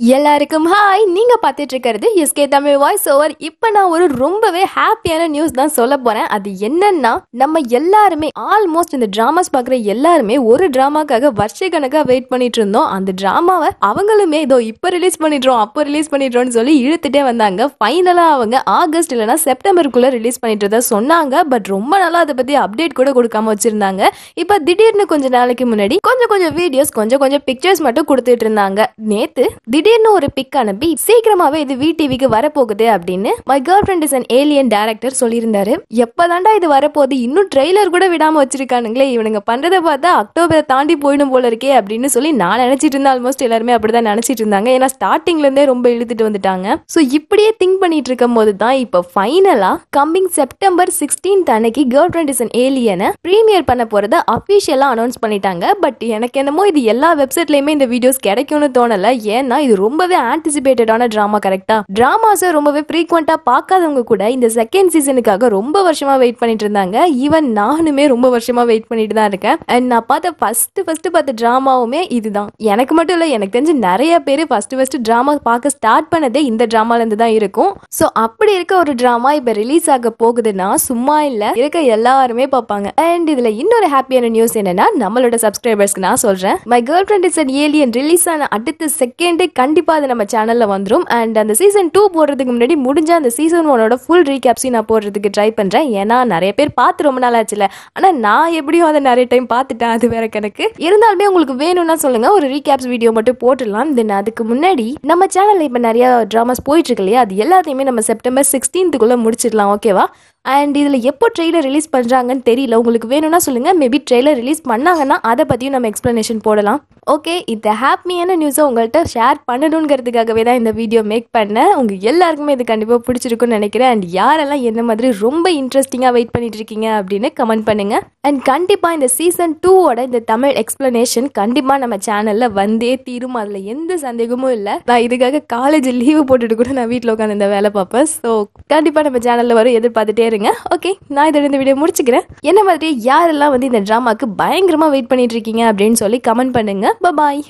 எல்லாருக்கும் ஹாய் நீங்கள் பார்த்துட்டு இருக்கிறது எஸ்கே தமிழ் வாய்ஸ் ஓவர் இப்போ நான் ஒரு ரொம்பவே ஹாப்பியான நியூஸ் தான் சொல்ல போறேன். அது என்னன்னா நம்ம எல்லாருமே ஆல்மோஸ்ட் இந்த ட்ராமாஸ் பார்க்குற எல்லாருமே ஒரு ட்ராமாக்காக வருஷ வெயிட் பண்ணிட்டு இருந்தோம் அந்த ட்ராமாவை அவங்களுமே இதோ இப்போ ரிலீஸ் பண்ணிடுறோம் அப்போ ரிலீஸ் பண்ணிடுறோம்னு சொல்லி இழுத்துட்டே வந்தாங்க. ஃபைனலாக அவங்க ஆகஸ்ட் இல்லைன்னா செப்டம்பருக்குள்ளே ரிலீஸ் பண்ணிட்டு சொன்னாங்க. பட் ரொம்ப நாளாக அதை பற்றி அப்டேட் கூட கொடுக்காம வச்சிருந்தாங்க. இப்போ திடீர்னு கொஞ்ச நாளைக்கு முன்னாடி கொஞ்சம் கொஞ்சம் வீடியோஸ் கொஞ்சம் கொஞ்சம் பிக்சர்ஸ் மட்டும் கொடுத்துட்டு இருந்தாங்க நேத்து திடீர்னு ஒரு பிக் அனுப்பி சீக்கிரமாவே இது வி டிவிக்கு வரப்போகுது அப்படின்னு my girlfriend is an alien director சொல்லியிருந்தாரு. எப்பதாண்டா இது வரப்போகுது? இன்னும் ட்ரெய்லர் கூட விடாம வச்சிருக்கானுங்களே. இவனுங்க பண்றதை பார்த்தா அக்டோபரை தாண்டி போயிடும் போல இருக்கே அப்படின்னு சொல்லி நான் நினைச்சிட்டு இருந்தேன். ஆல்மோஸ்ட் எல்லாருமே அப்படிதான் நினைச்சிட்டு இருந்தாங்க. ஏன்னா ஸ்டார்டிங்ல இருந்தே ரொம்ப இழுத்துட்டு வந்துட்டாங்க. ஸோ இப்படியே திங்க் பண்ணிட்டு இருக்கும் போது தான் இப்போ ஃபைனலா கம்மிங் செப்டம்பர் சிக்ஸ்டீன்த் அன்னைக்கு கேர்ள் ஃப்ரெண்ட் இஸ் அன் ஏலியனை ப்ரீமியர் பண்ண போறத அஃபிஷியலா அனௌன்ஸ் பண்ணிட்டாங்க. பட் எனக்கு என்னமோ இது எல்லா வெப்சைட்லயுமே இந்த வீடியோஸ் கிடைக்கும்னு தோணல. ஏன்னா இது ரொம்பவே ஆன்டிசிபேட்டடான ட்ராமா கரெக்டா டிராமாஸை ரொம்பவே ஃப்ரீக்வெண்டா பார்க்காதவங்க கூட இந்த செகண்ட் சீசனுக்காக ரொம்ப வருஷமா வெயிட் பண்ணிட்டு இருந்தாங்க. ஈவன் நானுமே ரொம்ப வருஷமா வெயிட் பண்ணிட்டு தான் இருக்கேன். அண்ட் நான் பார்த்த ஃபர்ஸ்ட் ஃபர்ஸ்ட் பார்த்த ட்ராமாவுமே இதுதான். எனக்கு மட்டும் இல்லை எனக்கு தெரிஞ்சு நிறைய பேர் ஃபர்ஸ்ட் ஃபர்ஸ்ட் ட்ராமா பார்க்க ஸ்டார்ட் பண்ணதே இந்த ட்ராமால இருந்து தான் இருக்கும். ஸோ அப்படி இருக்க ஒரு ட்ராமா இப்போ ரிலீஸ் ஆக போகுதுன்னா சும்மா இல்லை இருக்க எல்லாருமே பார்ப்பாங்க. அண்ட் இதுல இன்னொரு ஹாப்பியான நியூஸ் என்னன்னா நம்மளோட சப்ஸ்கிரைபர்ஸ்க்கு நான் சொல்றேன். My girlfriend is an alien release ஆன அடுத்த செகண்டே கண்டிப்பாக அது நம்ம சேனலில் வந்துடும் அண்ட் அந்த சீசன் டூ போடுறதுக்கு முன்னாடி முடிஞ்ச அந்த சீசன் ஒனோட ஃபுல் ரீகேப்ஸையும் நான் போடுறதுக்கு ட்ரை பண்ணுறேன் ஏன்னா நிறைய பேர் பார்த்து ரொம்ப நாள் ஆச்சுல ஆனால் நான் எப்படியும் அதை நிறைய டைம் பார்த்துட்டேன் அது வேற கணக்கு. இருந்தாலுமே உங்களுக்கு வேணும்னா சொல்லுங்கள் ஒரு ரீகேப்ஸ் வீடியோ மட்டும் போட்டுடலாம். தென் அதுக்கு முன்னாடி நம்ம சேனலில் இப்போ நிறையா ட்ராமாஸ் போயிட்டு இருக்கு இல்லையா? அது எல்லாத்தையுமே நம்ம செப்டம்பர் சிக்ஸ்டீன்த்துக்குள்ளே முடிச்சிடலாம் ஓகேவா அண்ட் இதில் எப்போ ட்ரெய்லர் ரிலீஸ் பண்ணுறாங்கன்னு தெரியல. உங்களுக்கு வேணும்னா சொல்லுங்கள் மேபி ட்ரெய்லர் ரிலீஸ் பண்ணாங்கன்னா அதை பற்றியும் நம்ம எக்ஸ்ப்ளனேஷன் போடலாம். ஓகே இந்த ஹாப்பியான நியூஸை உங்கள்கிட்ட ஷேர் பண்ணணுங்கிறதுக்காகவே தான் இந்த வீடியோ மேக் பண்ணேன். உங்கள் எல்லாருக்குமே இது கண்டிப்பாக பிடிச்சிருக்குன்னு நினைக்கிறேன். அண்ட் யாரெல்லாம் என்ன மாதிரி ரொம்ப இன்ட்ரெஸ்டிங்காக வெயிட் பண்ணிட்டு இருக்கீங்க அப்படின்னு கமெண்ட் பண்ணுங்கள் அண்ட் கண்டிப்பாக இந்த சீசன் டூவோட இந்த தமிழ் எக்ஸ்ப்ளனேஷன் கண்டிப்பாக நம்ம சேனலில் வந்தே தீரும். அதில் எந்த சந்தேகமும் இல்லை. நான் இதுக்காக காலேஜ் லீவு போட்டுட்டு கூட நான் வீட்டில் உட்காந்து இந்த வேலை பார்ப்பேன். ஸோ கண்டிப்பாக நம்ம சேனலில் வரும். எதிர்பார்த்துட்டே இருங்க. ஓகே நான் இதோட இந்த வீடியோ முடிச்சுக்கிறேன். என்ன மாதிரி யாரெல்லாம் வந்து இந்த ட்ராமாக்கு பயங்கரமாக வெயிட் பண்ணிட்டு இருக்கீங்க அப்படின்னு சொல்லி கமெண்ட் பண்ணுங்க. பாய்